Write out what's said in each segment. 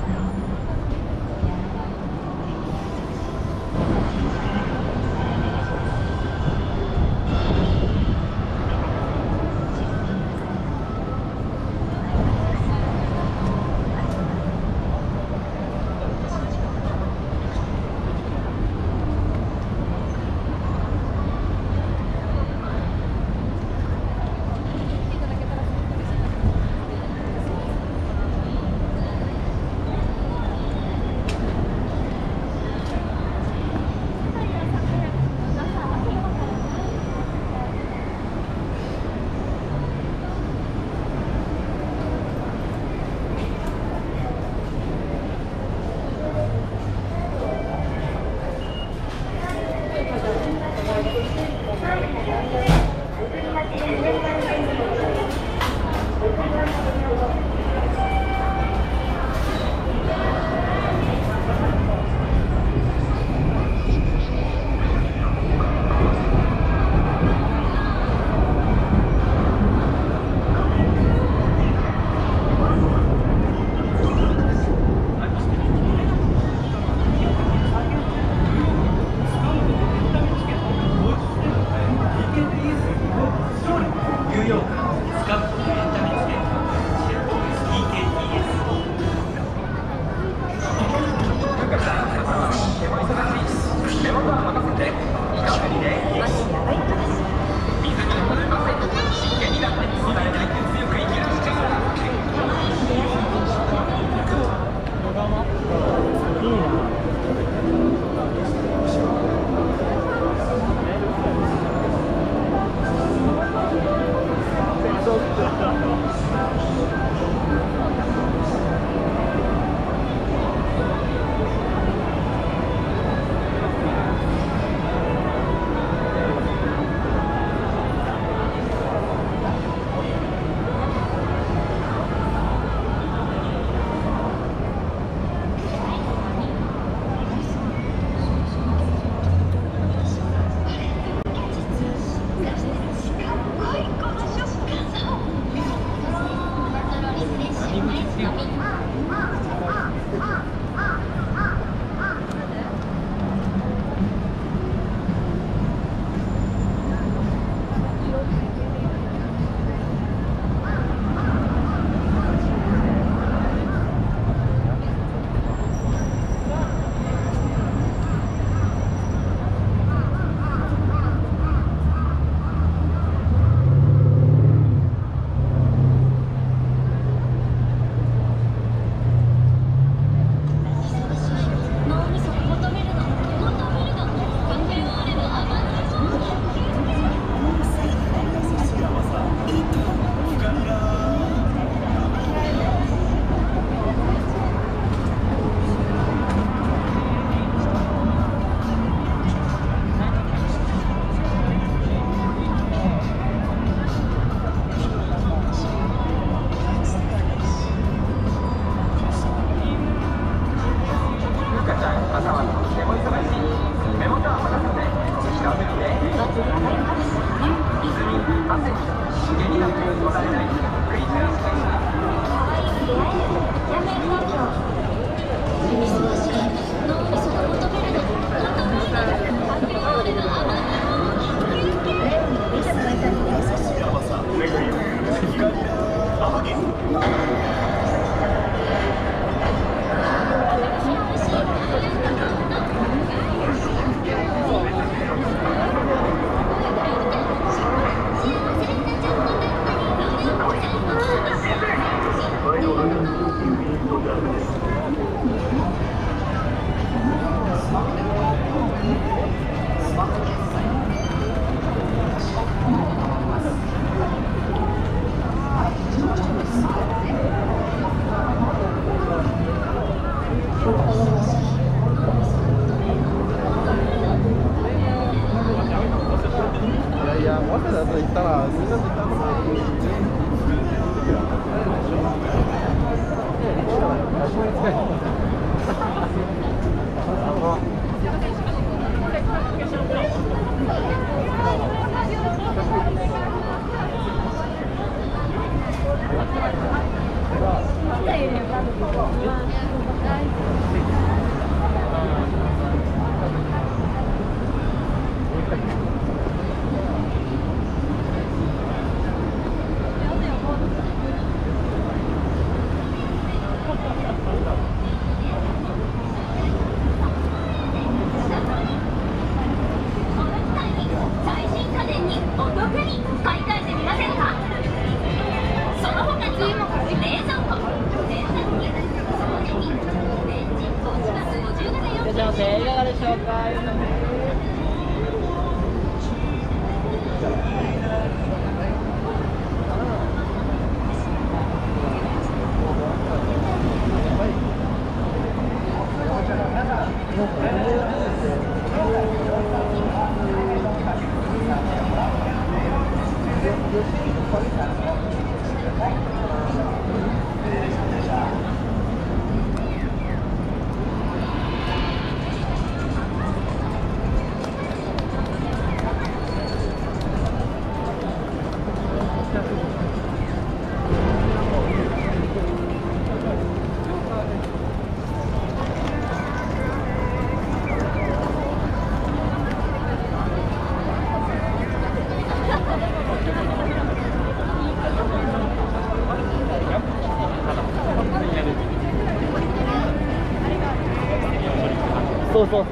같아요. Gracias.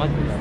Hadi.